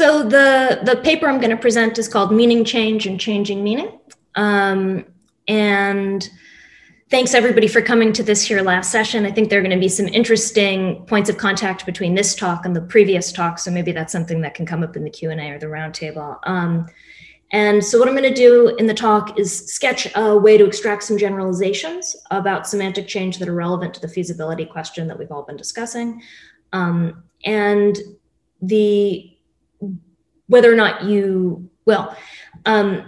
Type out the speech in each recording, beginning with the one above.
so the the paper I'm going to present is called Meaning Change and Changing Meaning. Um, and thanks everybody for coming to this here last session. I think there are going to be some interesting points of contact between this talk and the previous talk. So maybe that's something that can come up in the Q&A or the roundtable. Um, and so what I'm going to do in the talk is sketch a way to extract some generalizations about semantic change that are relevant to the feasibility question that we've all been discussing. Um, and the whether or not you, well, um,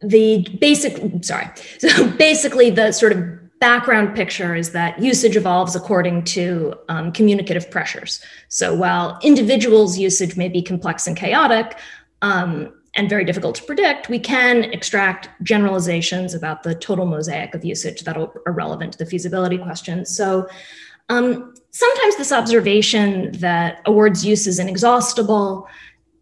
the basic, sorry, so basically the sort of background picture is that usage evolves according to um, communicative pressures. So while individuals' usage may be complex and chaotic um, and very difficult to predict, we can extract generalizations about the total mosaic of usage that are relevant to the feasibility question. So um, sometimes this observation that a word's use is inexhaustible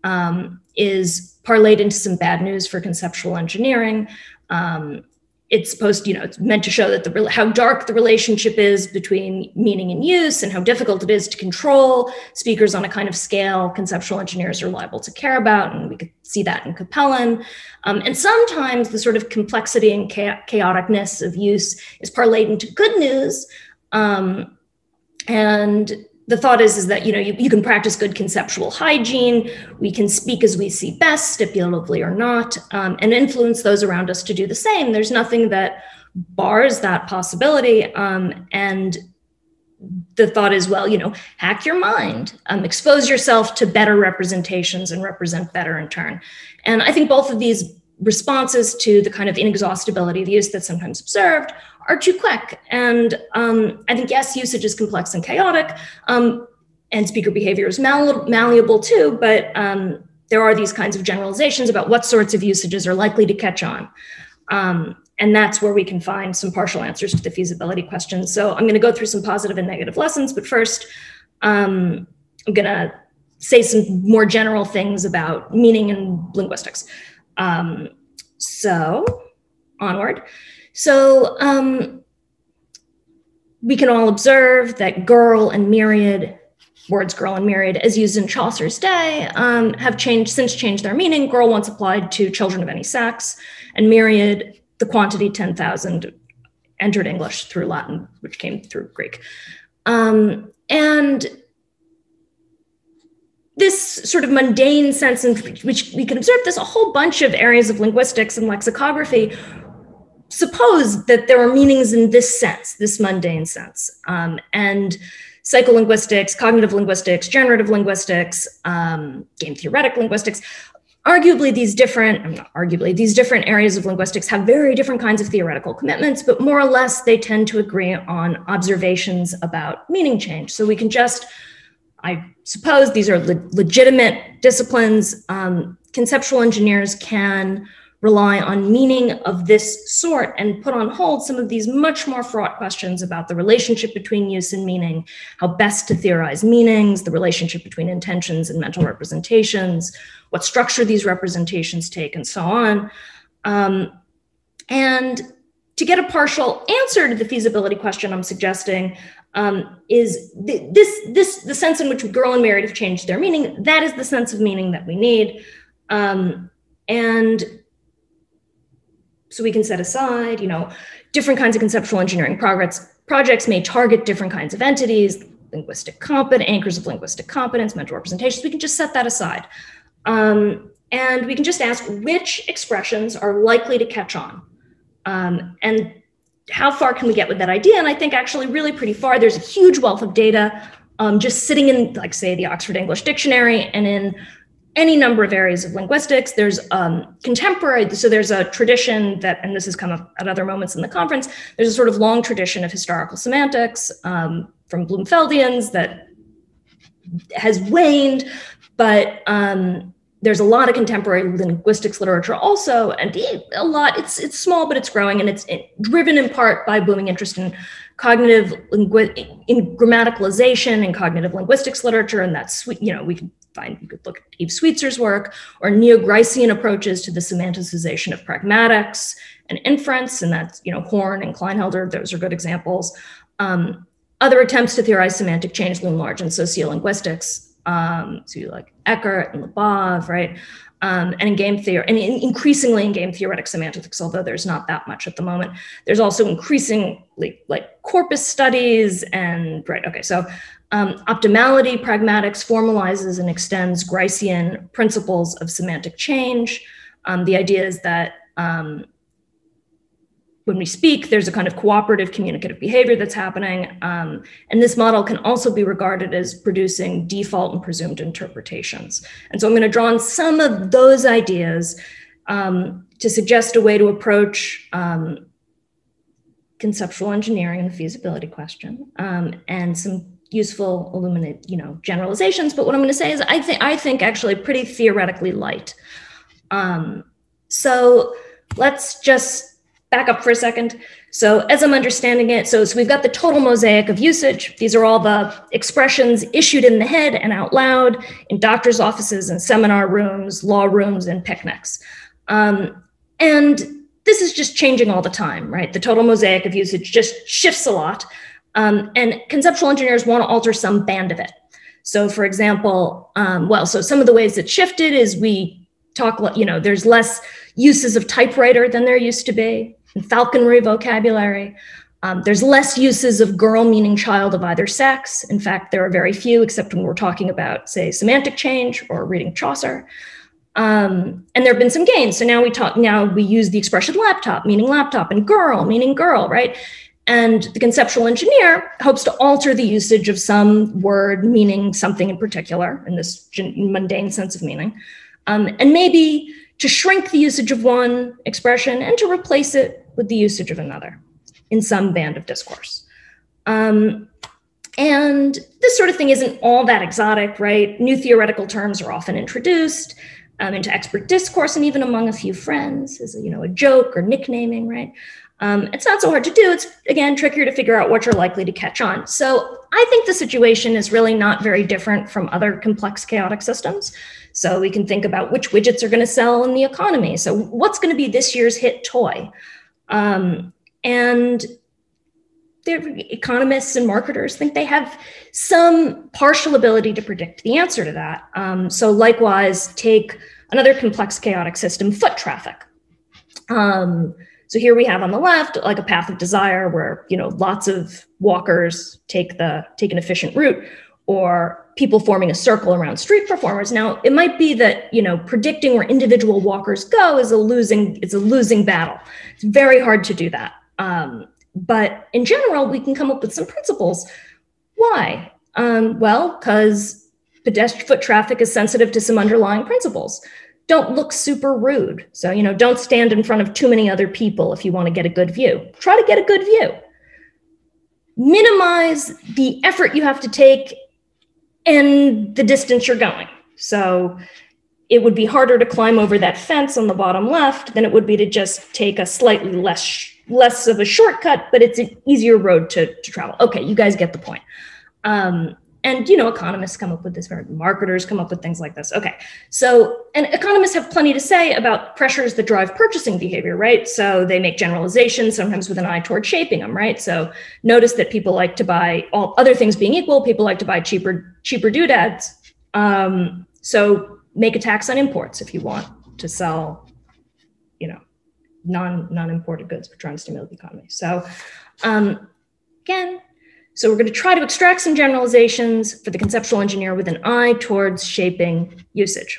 um, is parlayed into some bad news for conceptual engineering. Um, it's supposed you know, it's meant to show that the how dark the relationship is between meaning and use, and how difficult it is to control speakers on a kind of scale conceptual engineers are liable to care about, and we could see that in Cappelen. Um, and sometimes the sort of complexity and chaoticness of use is parlayed into good news. Um, and the thought is, is that you know you, you can practice good conceptual hygiene. We can speak as we see best stipulatively or not um, and influence those around us to do the same. There's nothing that bars that possibility um, and the thought is well you know hack your mind. Um, expose yourself to better representations and represent better in turn. And i think both of these responses to the kind of inexhaustibility of use that's sometimes observed are too quick. And um, I think, yes, usage is complex and chaotic, um, and speaker behavior is mal- malleable too, but um, there are these kinds of generalizations about what sorts of usages are likely to catch on. Um, and that's where we can find some partial answers to the feasibility questions. So I'm going to go through some positive and negative lessons, but first, um, I'm going to say some more general things about meaning and linguistics. Um, so, onward. So um, we can all observe that girl and myriad, words girl and myriad, as used in Chaucer's day, um, have changed since changed their meaning. Girl once applied to children of any sex, and myriad, the quantity 10,000, entered English through Latin, which came through Greek. Um, and this sort of mundane sense in which we can observe there's a whole bunch of areas of linguistics and lexicography suppose that there are meanings in this sense, this mundane sense. Um, and psycholinguistics, cognitive linguistics, generative linguistics, um, game theoretic linguistics, arguably these different, not arguably, these different areas of linguistics have very different kinds of theoretical commitments, but more or less they tend to agree on observations about meaning change. So we can just, I suppose these are le- legitimate disciplines. Um, conceptual engineers can rely on meaning of this sort and put on hold some of these much more fraught questions about the relationship between use and meaning, how best to theorize meanings, the relationship between intentions and mental representations, what structure these representations take, and so on. Um, and to get a partial answer to the feasibility question I'm suggesting um, is th- this this the sense in which girl and myriad have changed their meaning. That is the sense of meaning that we need. Um, and so we can set aside, you know, different kinds of conceptual engineering progress projects may target different kinds of entities, linguistic competence, anchors of linguistic competence, mental representations. We can just set that aside. Um, and we can just ask which expressions are likely to catch on. Um, and how far can we get with that idea? And I think actually really pretty far. There's a huge wealth of data um, just sitting in, like, say, the Oxford English Dictionary and in any number of areas of linguistics. There's um, contemporary, so there's a tradition that, and this has come up at other moments in the conference, there's a sort of long tradition of historical semantics um, from Bloomfieldians that has waned, but um, there's a lot of contemporary linguistics literature also, and a lot, it's, it's small, but it's growing, and it's driven in part by booming interest in cognitive lingu- in grammaticalization and cognitive linguistics literature, and that's, sweet, you know, we can find you could look at Eve Sweetser's work or neo-Gricean approaches to the semanticization of pragmatics and inference, and that's you know Horn and Kleinhelder. Those are good examples. Um, other attempts to theorize semantic change loom large in sociolinguistics. Um, so like Eckert and Labov, right? Um, and in game theory, and in, increasingly in game theoretic semantics, although there's not that much at the moment, there's also increasingly like corpus studies and right. Okay, so um, optimality pragmatics formalizes and extends Gricean principles of semantic change. Um, the idea is that um, when we speak, there's a kind of cooperative communicative behavior that's happening. Um, and this model can also be regarded as producing default and presumed interpretations. And so I'm going to draw on some of those ideas um, to suggest a way to approach um, conceptual engineering and the feasibility question um, and some useful illuminate, you know, generalizations. But what I'm going to say is I think I think actually pretty theoretically light. Um, so let's just back up for a second. So as I'm understanding it, so, so we've got the total mosaic of usage. These are all the expressions issued in the head and out loud in doctor's offices and seminar rooms, law rooms, and picnics. Um, and this is just changing all the time, right? The total mosaic of usage just shifts a lot. Um, and conceptual engineers want to alter some band of it. So for example, um, well, so some of the ways it shifted is we talk, you know, there's less uses of typewriter than there used to be and falconry vocabulary. Um, there's less uses of girl meaning child of either sex. In fact, there are very few, except when we're talking about, say, semantic change or reading Chaucer. Um, and there have been some gains. So now we talk, now we use the expression laptop, meaning laptop, and girl, meaning girl, right? And the conceptual engineer hopes to alter the usage of some word meaning something in particular in this mundane sense of meaning. Um, and maybe to shrink the usage of one expression and to replace it with the usage of another in some band of discourse. Um, and this sort of thing isn't all that exotic, right? New theoretical terms are often introduced um, into expert discourse and even among a few friends as you know a joke or nicknaming, right? Um, it's not so hard to do. It's again trickier to figure out what you're likely to catch on. So I think the situation is really not very different from other complex chaotic systems. So we can think about which widgets are going to sell in the economy. So what's going to be this year's hit toy? Um, and economists and marketers think they have some partial ability to predict the answer to that. Um, so likewise, take another complex chaotic system, foot traffic. Um, so here we have on the left like a path of desire where you know lots of walkers take the take an efficient route or people forming a circle around street performers. Now, it might be that, you know, predicting where individual walkers go is a losing, it's a losing battle. It's very hard to do that. Um, but in general, we can come up with some principles. Why? Um, well, because pedestrian foot traffic is sensitive to some underlying principles. Don't look super rude. So, you know, don't stand in front of too many other people if you want to get a good view. Try to get a good view. Minimize the effort you have to take and the distance you're going. So it would be harder to climb over that fence on the bottom left than it would be to just take a slightly less less of a shortcut, but it's an easier road to, to travel. Okay, you guys get the point. Um, and you know economists come up with this marketers come up with things like this. Okay. So and economists have plenty to say about pressures that drive purchasing behavior right? So they make generalizations sometimes with an eye toward shaping them right? So notice that people like to buy all other things being equal people like to buy cheaper cheaper doodads. Um, so make a tax on imports if you want to sell you know non non-imported goods we're trying to stimulate the economy. So um, again so we're going to try to extract some generalizations for the conceptual engineer with an eye towards shaping usage.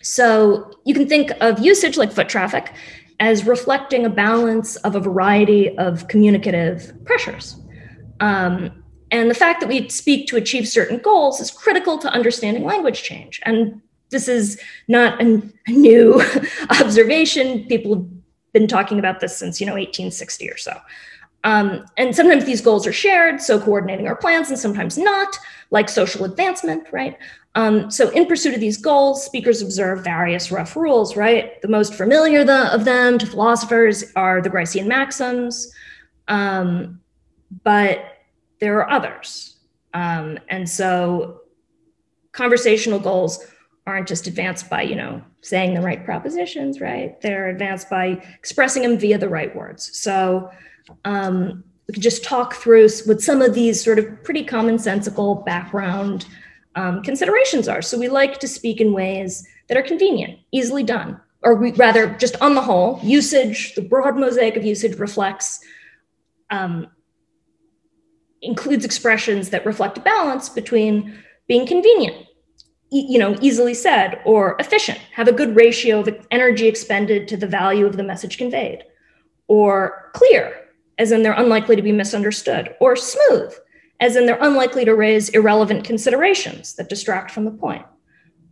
So you can think of usage like foot traffic as reflecting a balance of a variety of communicative pressures. Um, and the fact that we speak to achieve certain goals is critical to understanding language change. And this is not a, a new observation. People have been talking about this since, you know, 1860 or so. Um, and sometimes these goals are shared, so coordinating our plans, and sometimes not, like social advancement, right? Um, so, in pursuit of these goals, speakers observe various rough rules, right? The most familiar the, of them to philosophers are the Gricean maxims, um, but there are others. Um, and so, conversational goals aren't just advanced by, you know, saying the right propositions, right? They're advanced by expressing them via the right words. So, um, we could just talk through with some of these sort of pretty commonsensical background um, considerations are. So we like to speak in ways that are convenient, easily done, or we, rather, just on the whole, usage, the broad mosaic of usage reflects, um, includes expressions that reflect a balance between being convenient, you know, easily said, or efficient, have a good ratio of energy expended to the value of the message conveyed, or clear, as in they're unlikely to be misunderstood, or smooth, as in they're unlikely to raise irrelevant considerations that distract from the point,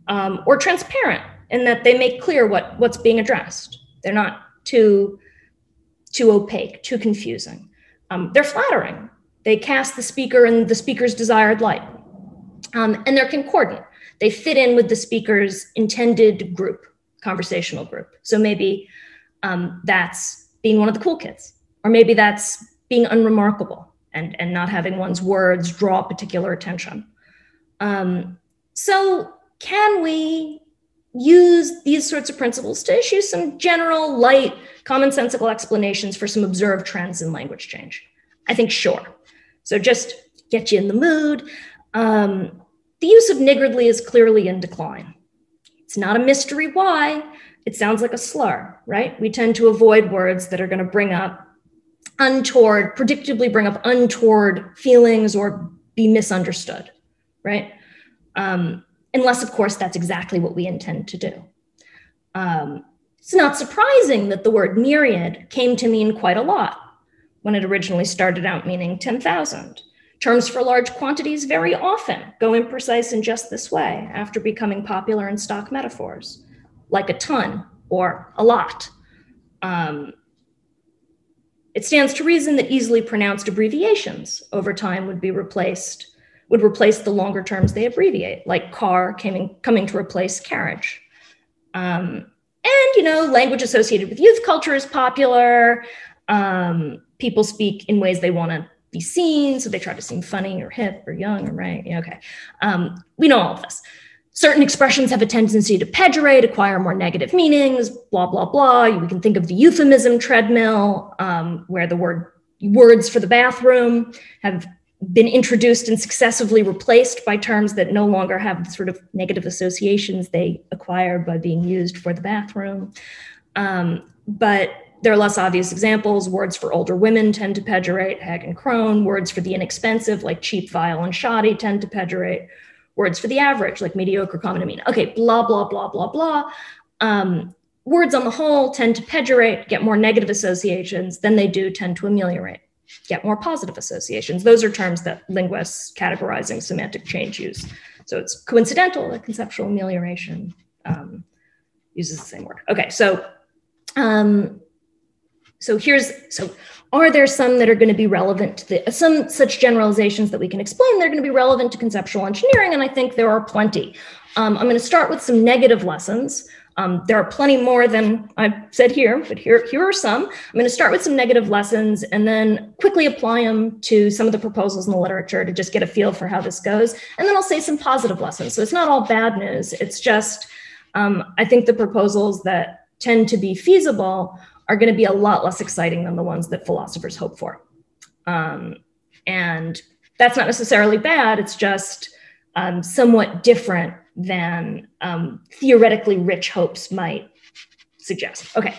um, or transparent, in that they make clear what, what's being addressed. They're not too, too opaque, too confusing. Um, they're flattering. They cast the speaker in the speaker's desired light. Um, and they're concordant. They fit in with the speaker's intended group, conversational group. So maybe um, that's being one of the cool kids, or maybe that's being unremarkable and, and not having one's words draw particular attention. Um, so, can we use these sorts of principles to issue some general, light, commonsensical explanations for some observed trends in language change? I think sure. So, just get you in the mood. Um, the use of niggardly is clearly in decline. It's not a mystery why. It sounds like a slur, right? We tend to avoid words that are going to bring up untoward, predictably bring up untoward feelings or be misunderstood, right? Um, unless, of course, that's exactly what we intend to do. Um, it's not surprising that the word myriad came to mean quite a lot when it originally started out meaning 10,000. Terms for large quantities very often go imprecise in just this way after becoming popular in stock metaphors, like a ton or a lot. Um, it stands to reason that easily pronounced abbreviations over time would be replaced, would replace the longer terms they abbreviate, like car coming, coming to replace carriage. Um, and, you know, language associated with youth culture is popular. Um, people speak in ways they want to be seen, so they try to seem funny or hip or young or right. Yeah, okay. Um, we know all of this. Certain expressions have a tendency to pejorate, acquire more negative meanings, blah, blah, blah. We can think of the euphemism treadmill, um, where the word words for the bathroom have been introduced and successively replaced by terms that no longer have the sort of negative associations they acquired by being used for the bathroom. Um, but there are less obvious examples. Words for older women tend to pejorate, hag and crone. Words for the inexpensive, like cheap, vile, and shoddy, tend to pejorate words for the average, like mediocre, common, and mean. Okay, blah, blah, blah, blah, blah. Um, words on the whole tend to pejorate, get more negative associations than they do tend to ameliorate, get more positive associations. Those are terms that linguists categorizing semantic change use. So it's coincidental that conceptual amelioration um, uses the same word. Okay, so um, so here's so are there some that are going to be relevant to the some such generalizations that we can explain they're going to be relevant to conceptual engineering and i think there are plenty. Um, i'm going to start with some negative lessons. Um, there are plenty more than i've said here but here, here are some. I'm going to start with some negative lessons and then quickly apply them to some of the proposals in the literature to just get a feel for how this goes. And then i'll say some positive lessons. So it's not all bad news. It's just um, i think the proposals that tend to be feasible are going to be a lot less exciting than the ones that philosophers hope for. Um, and that's not necessarily bad, it's just um, somewhat different than um, theoretically rich hopes might suggest. Okay,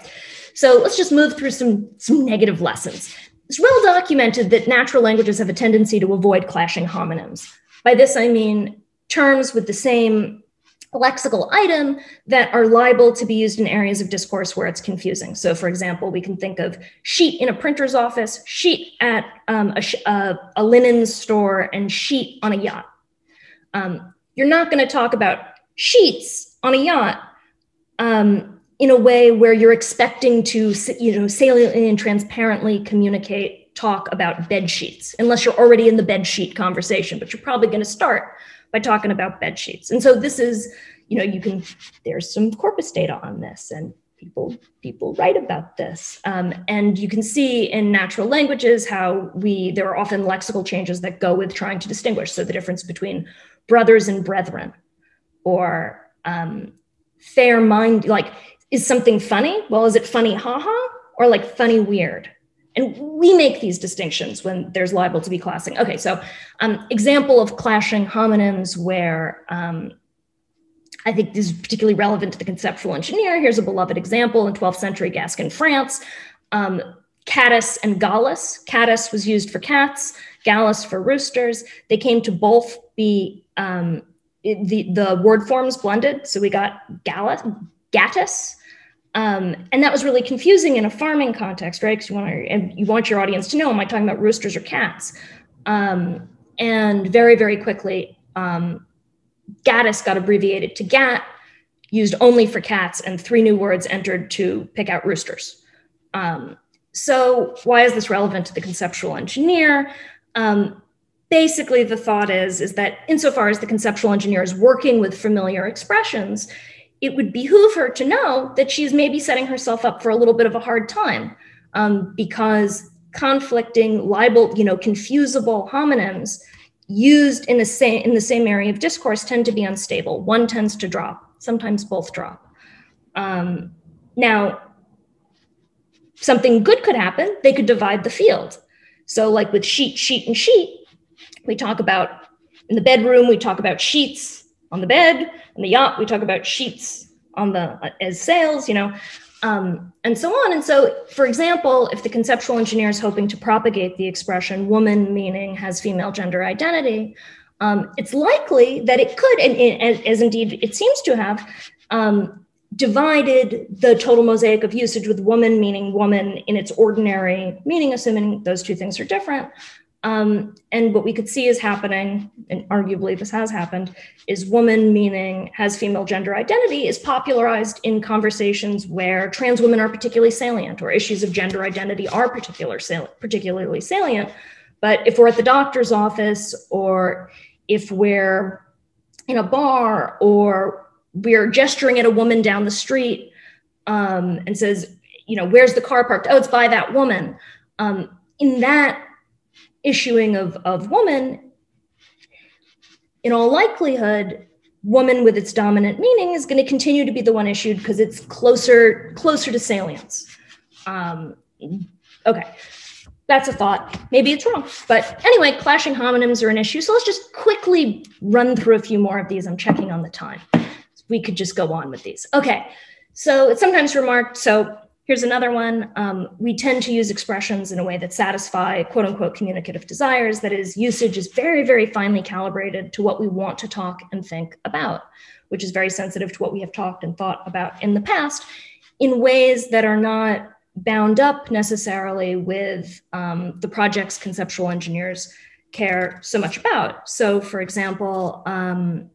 so let's just move through some, some negative lessons. It's well documented that natural languages have a tendency to avoid clashing homonyms. By this, I mean terms with the same lexical item that are liable to be used in areas of discourse where it's confusing. So, for example, we can think of sheet in a printer's office, sheet at um, a, a, a, linen store, and sheet on a yacht. Um, you're not going to talk about sheets on a yacht um, in a way where you're expecting to, you know, saliently and transparently communicate talk about bed sheets, unless you're already in the bed sheet conversation. But you're probably going to start by talking about bed sheets. And so this is, you know, you can, there's some corpus data on this and people people write about this. Um, and you can see in natural languages how we there are often lexical changes that go with trying to distinguish. So the difference between brothers and brethren or um, fair mind like is something funny? Well is it funny haha? Or like funny weird and we make these distinctions when there's liable to be classing. Okay, so um, example of clashing homonyms where um, I think this is particularly relevant to the conceptual engineer. Here's a beloved example in 12th century Gascon France. Um, catus and gallus. Catus was used for cats, gallus for roosters. They came to both be um, the, the word forms blended. So we got gallus, gattus, um, and that was really confusing in a farming context, right? Because you want you want your audience to know, am I talking about roosters or cats? Um, and very, very quickly, um, Gattis got abbreviated to GAT, used only for cats, and three new words entered to pick out roosters. Um, so, why is this relevant to the conceptual engineer? Um, basically, the thought is is that insofar as the conceptual engineer is working with familiar expressions, it would behoove her to know that she's maybe setting herself up for a little bit of a hard time um, because conflicting, libel, you know, confusable homonyms used in the same in the same area of discourse tend to be unstable. One tends to drop, sometimes both drop. Um, now, something good could happen. They could divide the field. So, like with sheet, sheet, and sheet, we talk about in the bedroom, we talk about sheets on the bed on the yacht we talk about sheets on the as sails you know um, and so on. And so for example if the conceptual engineer is hoping to propagate the expression woman meaning has female gender identity um, it's likely that it could and, and, as indeed it seems to have um, divided the total mosaic of usage with woman meaning woman in its ordinary meaning assuming those two things are different um, and what we could see is happening, and arguably this has happened, is woman meaning has female gender identity is popularized in conversations where trans women are particularly salient or issues of gender identity are particular sal- particularly salient. But if we're at the doctor's office or if we're in a bar or we're gesturing at a woman down the street um, and says, you know, where's the car parked? Oh, it's by that woman. Um, in that issuing of, of woman, in all likelihood, woman with its dominant meaning is going to continue to be the one issued because it's closer closer to salience. Um, okay, that's a thought. Maybe it's wrong, but anyway, clashing homonyms are an issue. So let's just quickly run through a few more of these. I'm checking on the time. We could just go on with these. Okay, so it's sometimes remarked. So Here's another one. Um, we tend to use expressions in a way that satisfy quote unquote communicative desires. That is, usage is very, very finely calibrated to what we want to talk and think about, which is very sensitive to what we have talked and thought about in the past in ways that are not bound up necessarily with um, the projects conceptual engineers care so much about. So, for example, um,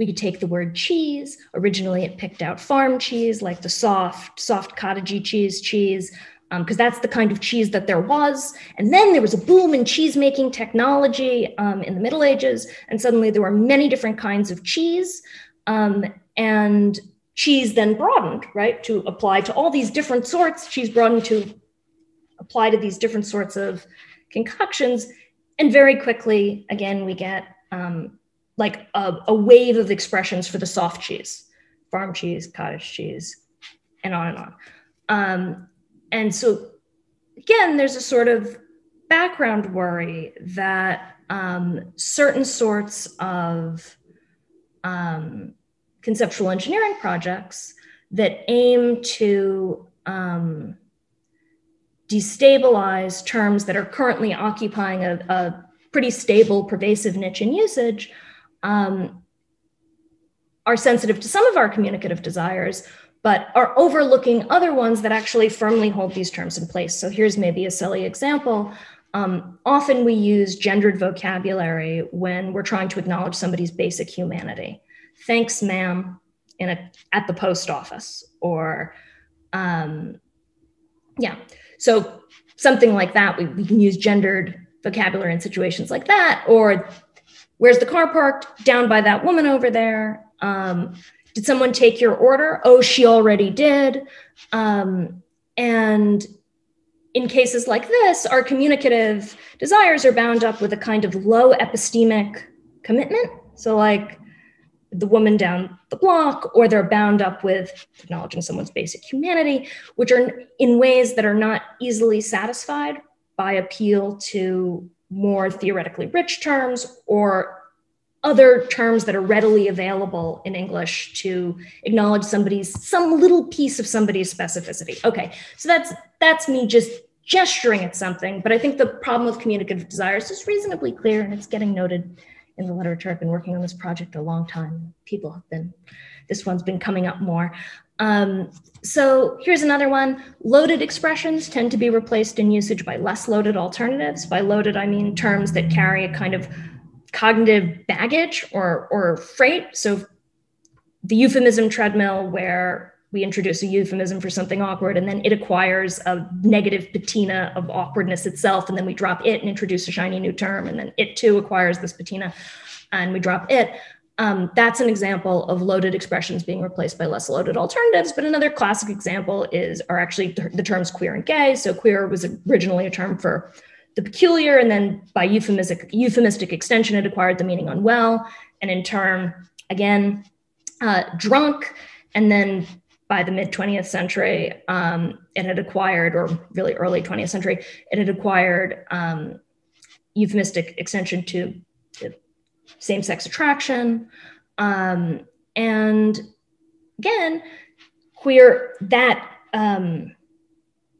we could take the word cheese. Originally, it picked out farm cheese, like the soft, soft cottagey cheese cheese, because um, that's the kind of cheese that there was. And then there was a boom in cheese making technology um, in the Middle Ages, and suddenly there were many different kinds of cheese. Um, and cheese then broadened, right, to apply to all these different sorts. Cheese broadened to apply to these different sorts of concoctions. And very quickly, again, we get um, like a, a wave of expressions for the soft cheese, farm cheese, cottage cheese, and on and on. Um, and so, again, there's a sort of background worry that um, certain sorts of um, conceptual engineering projects that aim to um, destabilize terms that are currently occupying a, a pretty stable, pervasive niche in usage um, are sensitive to some of our communicative desires, but are overlooking other ones that actually firmly hold these terms in place. So here's maybe a silly example. Um, often we use gendered vocabulary when we're trying to acknowledge somebody's basic humanity. Thanks, ma'am, in a, at the post office, or um, yeah. So something like that, we, we can use gendered vocabulary in situations like that, or Where's the car parked? Down by that woman over there. Um, did someone take your order? Oh, she already did. Um, and in cases like this, our communicative desires are bound up with a kind of low epistemic commitment. So, like, the woman down the block, or they're bound up with acknowledging someone's basic humanity, which are in ways that are not easily satisfied by appeal to more theoretically rich terms or other terms that are readily available in English to acknowledge somebody's some little piece of somebody's specificity. Okay, so that's that's me just gesturing at something, but I think the problem with communicative desires is reasonably clear and it's getting noted in the literature. I've been working on this project a long time. People have been, this one's been coming up more. Um, so here's another one. Loaded expressions tend to be replaced in usage by less loaded alternatives. By loaded, I mean terms that carry a kind of cognitive baggage or, or freight. So the euphemism treadmill, where we introduce a euphemism for something awkward and then it acquires a negative patina of awkwardness itself. And then we drop it and introduce a shiny new term. And then it too acquires this patina and we drop it. Um, that's an example of loaded expressions being replaced by less loaded alternatives. But another classic example is are actually the terms queer and gay. So queer was originally a term for the peculiar, and then by euphemistic, euphemistic extension, it acquired the meaning unwell, and in turn, again, uh, drunk, and then by the mid 20th century, um, it had acquired, or really early 20th century, it had acquired um, euphemistic extension to, to same sex attraction. Um, and again, queer, that um,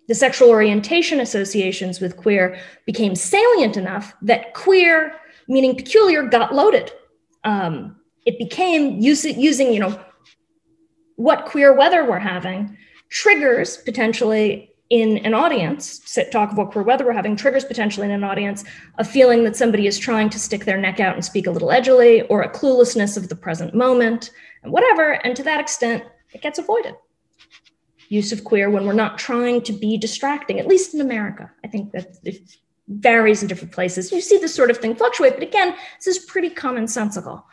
the sexual orientation associations with queer became salient enough that queer, meaning peculiar, got loaded. Um, it became using, using, you know, what queer weather we're having triggers potentially in an audience, talk of what queer weather we're having, triggers potentially in an audience a feeling that somebody is trying to stick their neck out and speak a little edgily, or a cluelessness of the present moment, and whatever. And to that extent, it gets avoided use of queer when we're not trying to be distracting, at least in America. I think that it varies in different places. You see this sort of thing fluctuate, but again, this is pretty commonsensical.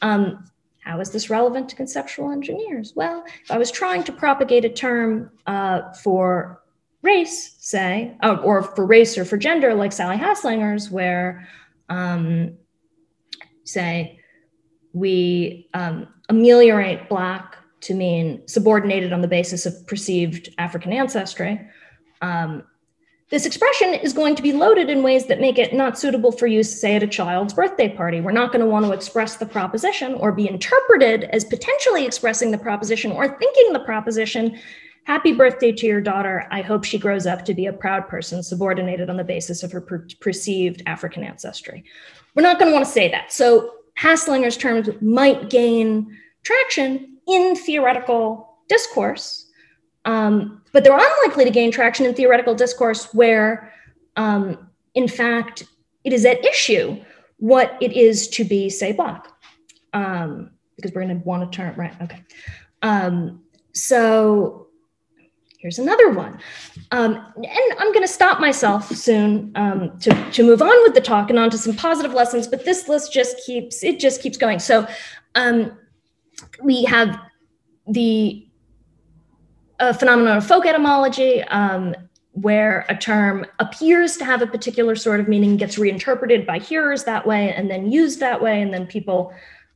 Um, how is this relevant to conceptual engineers? Well, if I was trying to propagate a term uh, for race, say, uh, or for race or for gender, like Sally Haslanger's, where, um, say, we um, ameliorate Black to mean subordinated on the basis of perceived African ancestry. Um, this expression is going to be loaded in ways that make it not suitable for use, say, at a child's birthday party. We're not going to want to express the proposition or be interpreted as potentially expressing the proposition or thinking the proposition. Happy birthday to your daughter. I hope she grows up to be a proud person, subordinated on the basis of her per- perceived African ancestry. We're not going to want to say that. So Haslanger's terms might gain traction in theoretical discourse, um, but they're unlikely to gain traction in theoretical discourse where, um, in fact, it is at issue what it is to be, say, Black. Um, because we're going to want to turn right. Okay. Um, so here's another one. Um, and I'm going to stop myself soon um, to, to move on with the talk and on to some positive lessons, but this list just keeps, it just keeps going. So um, we have the phenomenon of folk etymology, um, where a term appears to have a particular sort of meaning, gets reinterpreted by hearers that way, and then used that way, and then people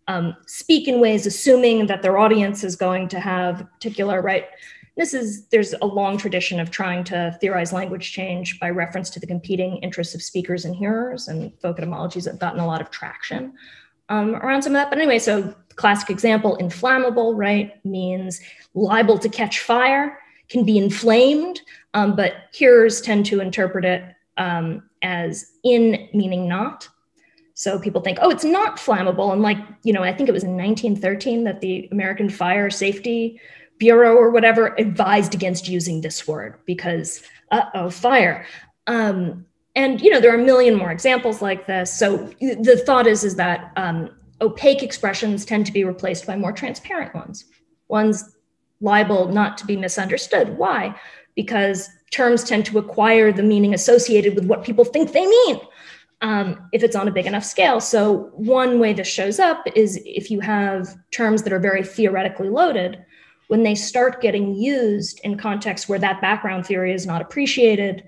um, speak in ways assuming that their audience is going to have particular right. This is there's a long tradition of trying to theorize language change by reference to the competing interests of speakers and hearers, and folk etymologies have gotten a lot of traction um, around some of that. But anyway, so classic example, inflammable, right, means liable to catch fire, can be inflamed, um, but hearers tend to interpret it um, as in meaning not. So people think, oh, it's not flammable. And like, you know, I think it was in 1913 that the American Fire Safety Bureau or whatever advised against using this word because, uh oh, fire. Um, and you know there are a million more examples like this. So the thought is is that um, opaque expressions tend to be replaced by more transparent ones ones liable not to be misunderstood. Why? Because terms tend to acquire the meaning associated with what people think they mean um, if it's on a big enough scale. So one way this shows up is if you have terms that are very theoretically loaded when they start getting used in contexts where that background theory is not appreciated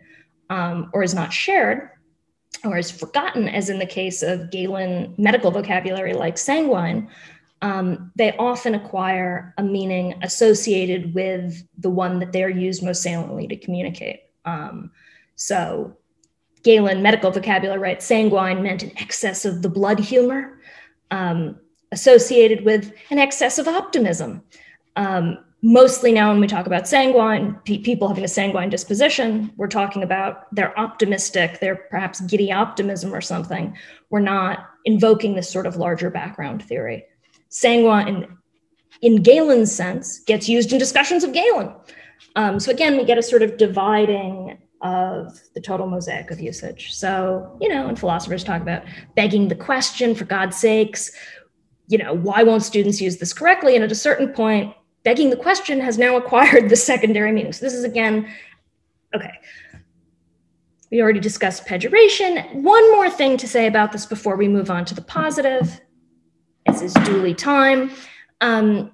um, or is not shared or is forgotten, as in the case of Galen medical vocabulary like sanguine, um, they often acquire a meaning associated with the one that they're used most saliently to communicate. Um, so Galen medical vocabulary, right? Sanguine meant an excess of the blood humor, um, associated with an excess of optimism. Um, mostly now, when we talk about sanguine, pe- people having a sanguine disposition, we're talking about they're optimistic, they're perhaps giddy optimism or something. We're not invoking this sort of larger background theory. Sanguine, in, in Galen's sense, gets used in discussions of Galen. Um, so again, we get a sort of dividing of the total mosaic of usage. So, you know, and philosophers talk about begging the question for God's sakes, you know, why won't students use this correctly? And at a certain point, begging the question has now acquired the secondary meaning. So this is again, okay. We already discussed pejoration. One more thing to say about this before we move on to the positive. This is duly time. Um,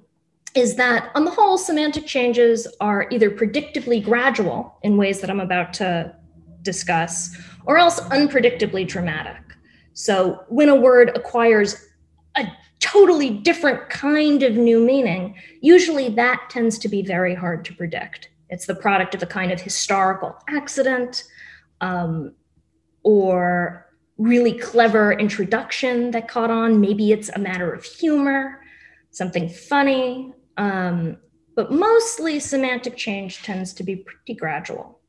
is that on the whole, semantic changes are either predictably gradual in ways that I'm about to discuss, or else unpredictably dramatic. So when a word acquires a totally different kind of new meaning, usually that tends to be very hard to predict. It's the product of a kind of historical accident um, or really clever introduction that caught on. Maybe it's a matter of humor, something funny. Um, but mostly semantic change tends to be pretty gradual.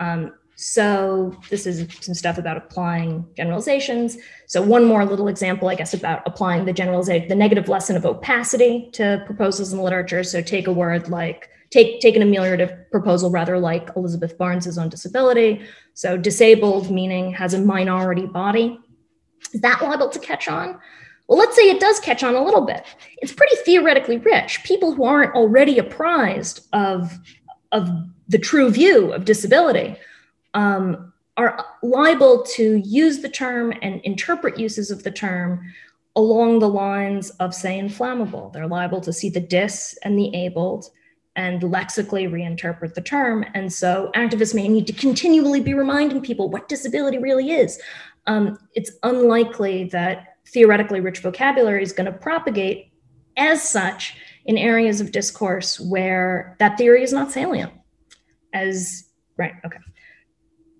Um, so this is some stuff about applying generalizations. So one more little example, I guess, about applying the generalization, the negative lesson of opacity to proposals in the literature. So take a word like, take, take an ameliorative proposal rather like Elizabeth Barnes's on disability. So disabled meaning has a minority body. Is that liable to catch on? Well, let's say it does catch on a little bit. It's pretty theoretically rich. People who aren't already apprised of, of the true view of disability um, are liable to use the term and interpret uses of the term along the lines of, say, inflammable. They're liable to see the dis and the abled and lexically reinterpret the term. And so activists may need to continually be reminding people what disability really is. Um, it's unlikely that theoretically rich vocabulary is going to propagate as such in areas of discourse where that theory is not salient. As, right, okay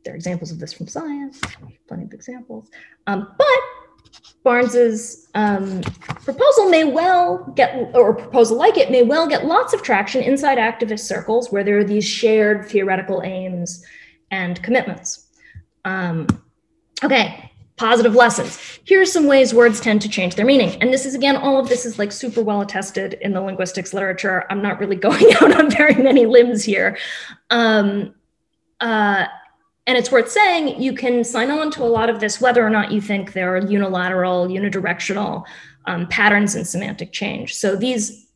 there are examples of this from science, plenty of examples. Um, but Barnes's um, proposal may well get, or proposal like it may well get lots of traction inside activist circles where there are these shared theoretical aims and commitments. Um, okay, positive lessons. Here are some ways words tend to change their meaning. And this is, again, all of this is like super well attested in the linguistics literature. I'm not really going out on very many limbs here. Um, uh, and it's worth saying you can sign on to a lot of this, whether or not you think there are unilateral, unidirectional um, patterns in semantic change. So these,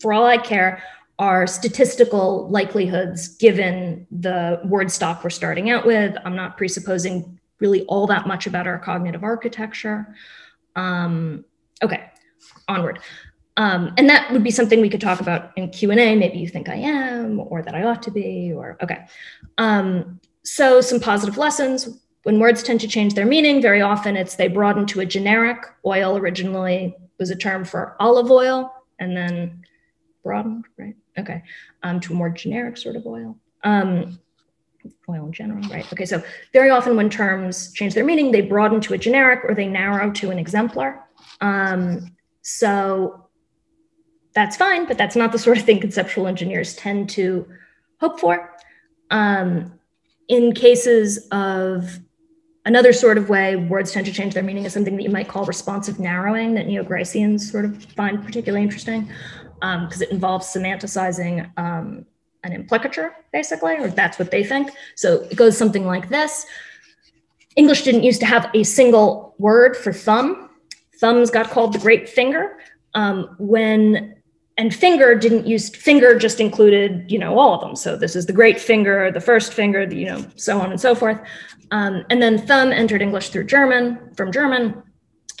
for all I care, are statistical likelihoods given the word stock we're starting out with. I'm not presupposing really all that much about our cognitive architecture. Um, okay, onward. Um, and that would be something we could talk about in Q&A. Maybe you think I am, or that I ought to be, or okay. Um, so, some positive lessons. When words tend to change their meaning, very often it's they broaden to a generic. Oil originally was a term for olive oil and then broadened, right? Okay, um, to a more generic sort of oil. Um, oil in general, right? Okay, so very often when terms change their meaning, they broaden to a generic or they narrow to an exemplar. Um, so that's fine, but that's not the sort of thing conceptual engineers tend to hope for. Um, in cases of another sort of way words tend to change their meaning is something that you might call responsive narrowing that neo-Griceans sort of find particularly interesting because um, it involves semanticizing um, an implicature, basically, or that's what they think. So it goes something like this. English didn't used to have a single word for thumb. Thumbs got called the great finger. Um, when and finger didn't use finger just included you know all of them. So this is the great finger the first finger the, you know so on and so forth. Um, and then thumb entered english through german from german.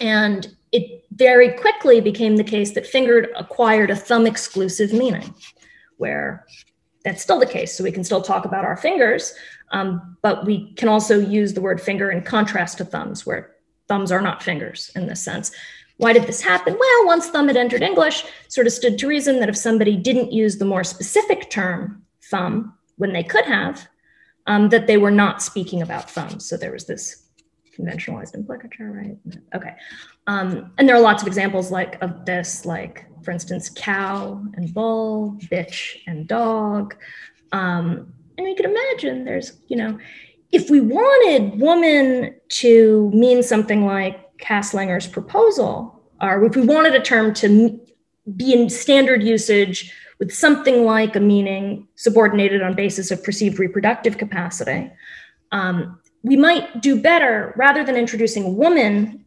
And it very quickly became the case that finger acquired a thumb exclusive meaning where that's still the case. So we can still talk about our fingers um, but we can also use the word finger in contrast to thumbs where thumbs are not fingers in this sense Why did this happen? Well, once thumb had entered English, sort of stood to reason that if somebody didn't use the more specific term thumb when they could have, um, that they were not speaking about thumbs. So there was this conventionalized implicature, right? Okay. Um, and there are lots of examples like of this, like for instance, cow and bull, bitch and dog. Um, and you can imagine there's, you know, if we wanted woman to mean something like Haslanger's proposal, or if we wanted a term to be in standard usage with something like a meaning subordinated on basis of perceived reproductive capacity, um, we might do better rather than introducing woman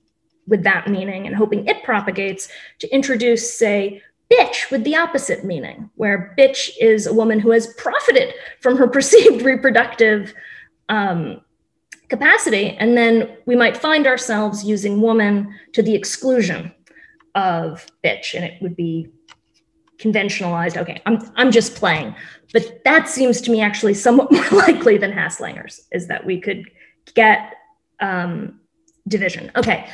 with that meaning and hoping it propagates to introduce, say, bitch with the opposite meaning, where bitch is a woman who has profited from her perceived reproductive um, capacity. And then we might find ourselves using woman to the exclusion of bitch, and it would be conventionalized. Okay, I'm, I'm just playing. But that seems to me actually somewhat more likely than Haslanger's, is that we could get um, division. Okay,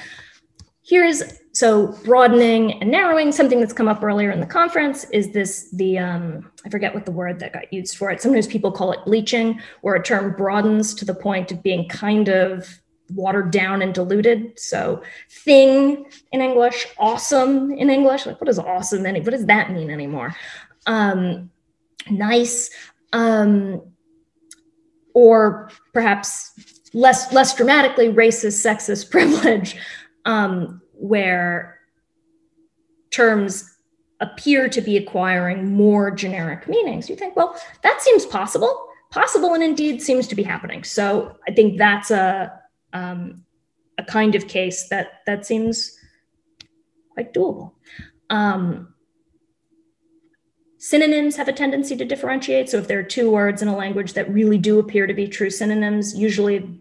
here's so broadening and narrowing. Something that's come up earlier in the conference is this the um, I forget what the word that got used for it. Sometimes people call it bleaching, where a term broadens to the point of being kind of watered down and diluted. So thing in English, awesome in English. Like what does awesome any? What does that mean anymore? Um, nice. Um, or perhaps less less dramatically racist, sexist privilege, um, where terms appear to be acquiring more generic meanings. You think, well, that seems possible, possible, and indeed seems to be happening. So I think that's a um, a kind of case that that seems quite doable. Um, Synonyms have a tendency to differentiate. So if there are two words in a language that really do appear to be true synonyms, usually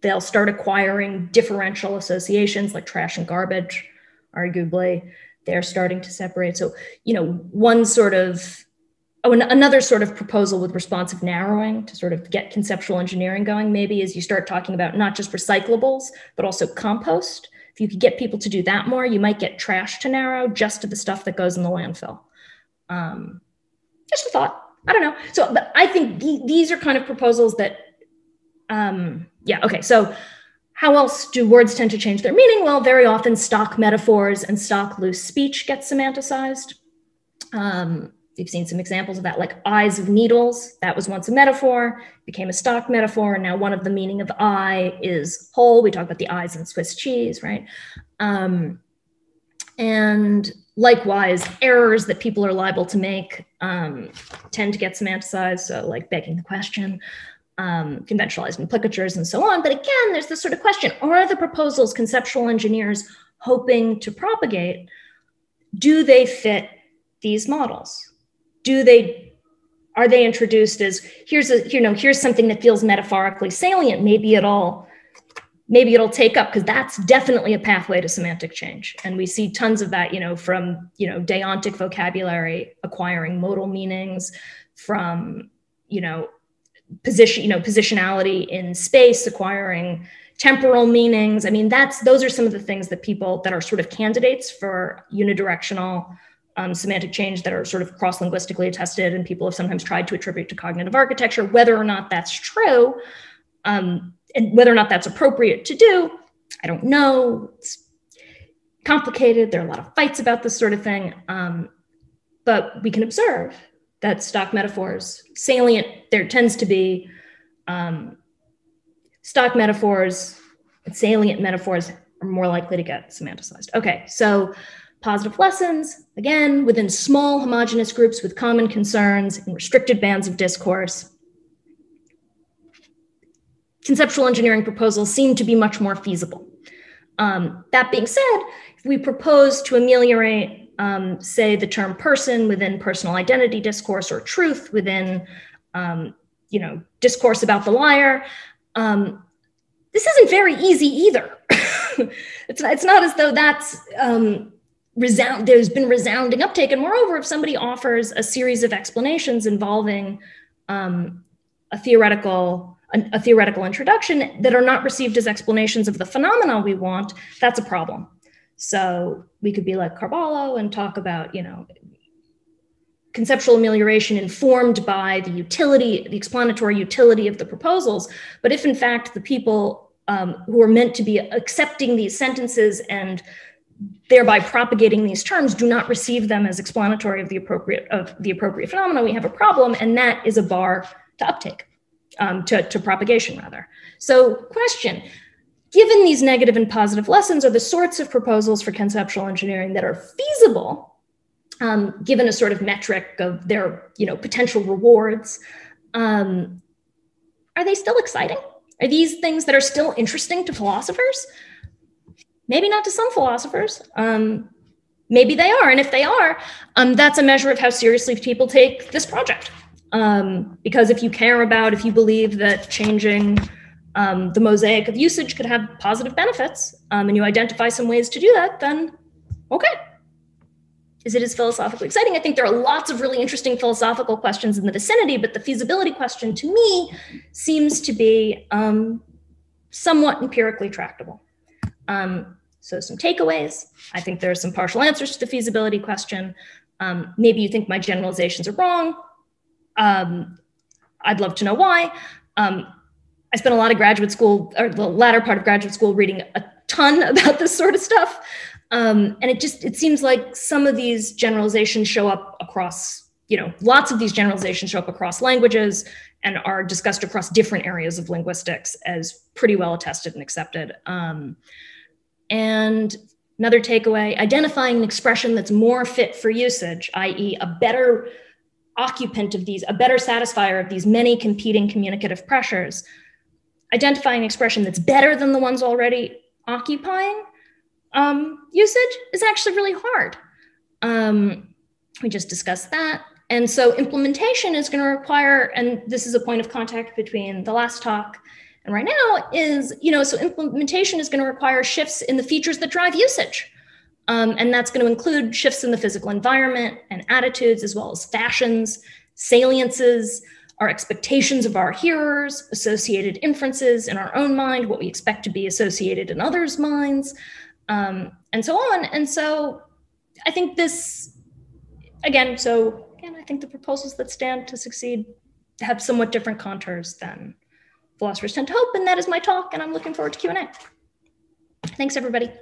they'll start acquiring differential associations like trash and garbage, arguably. They're starting to separate. So, you know, one sort of, oh, another sort of proposal with responsive narrowing to sort of get conceptual engineering going, maybe, is you start talking about not just recyclables, but also compost. If you could get people to do that more, you might get trash to narrow just to the stuff that goes in the landfill. Um, just a thought. I don't know. So, I think th- these are kind of proposals that, um, yeah, okay. So, how else do words tend to change their meaning? Well, very often stock metaphors and stock loose speech get semanticized. Um, we've seen some examples of that, like eyes of needles. That was once a metaphor, became a stock metaphor, and now one of the meaning of eye is hole. We talk about the eyes in Swiss cheese, right? Um, and likewise, errors that people are liable to make um, tend to get semanticized, so like begging the question, um, conventionalized implicatures, and so on. But again, there's this sort of question are the proposals conceptual engineers hoping to propagate? Do they fit these models? Do they are they introduced as here's a you know here's something that feels metaphorically salient maybe it'll maybe it'll take up because that's definitely a pathway to semantic change and we see tons of that you know from you know deontic vocabulary acquiring modal meanings from you know position you know positionality in space acquiring temporal meanings i mean that's those are some of the things that people that are sort of candidates for unidirectional um, semantic change that are sort of cross linguistically attested and people have sometimes tried to attribute to cognitive architecture whether or not that's true um, and whether or not that's appropriate to do, I don't know. It's complicated. There are a lot of fights about this sort of thing. Um, but we can observe that stock metaphors, salient, there tends to be um, stock metaphors and salient metaphors are more likely to get semanticized. Okay, so positive lessons, again, within small homogenous groups with common concerns in restricted bands of discourse conceptual engineering proposals seem to be much more feasible. Um, that being said, if we propose to ameliorate, um, say, the term person within personal identity discourse or truth within, um, you know, discourse about the liar, um, this isn't very easy either. it's, it's not as though that's um, resound. There's been resounding uptake, and moreover, if somebody offers a series of explanations involving um, a theoretical a theoretical introduction that are not received as explanations of the phenomena we want, that's a problem. So we could be like Carballo and talk about, you know, conceptual amelioration informed by the utility, the explanatory utility of the proposals. But if in fact the people um, who are meant to be accepting these sentences and thereby propagating these terms do not receive them as explanatory of the appropriate of the appropriate phenomena, we have a problem, and that is a bar to uptake, um, to, to propagation rather. So question, given these negative and positive lessons are the sorts of proposals for conceptual engineering that are feasible um, given a sort of metric of their you know potential rewards um, are they still exciting? Are these things that are still interesting to philosophers? Maybe not to some philosophers. Um, maybe they are. And if they are um, that's a measure of how seriously people take this project. Um, because if you care about if you believe that changing um, the mosaic of usage could have positive benefits um, and you identify some ways to do that, then okay. Is it as philosophically exciting? I think there are lots of really interesting philosophical questions in the vicinity, but the feasibility question to me seems to be um, somewhat empirically tractable. Um, so, some takeaways. I think there are some partial answers to the feasibility question. Um, maybe you think my generalizations are wrong. Um, I'd love to know why. Um, I spent a lot of graduate school or the latter part of graduate school reading a ton about this sort of stuff. Um, and it just it seems like some of these generalizations show up across, you know, lots of these generalizations show up across languages and are discussed across different areas of linguistics as pretty well attested and accepted. Um, and another takeaway identifying an expression that's more fit for usage, i.e., a better occupant of these, a better satisfier of these many competing communicative pressures identifying expression that's better than the ones already occupying um, usage is actually really hard. Um, we just discussed that. And so implementation is going to require, and this is a point of contact between the last talk and right now, is, you know, so implementation is going to require shifts in the features that drive usage. Um, and that's going to include shifts in the physical environment and attitudes, as well as fashions, saliences, our expectations of our hearers, associated inferences in our own mind, what we expect to be associated in others' minds, um, and so on. And so I think this, again, so again, I think the proposals that stand to succeed have somewhat different contours than philosophers tend to hope. And that is my talk, and I'm looking forward to Q&A. Thanks, everybody.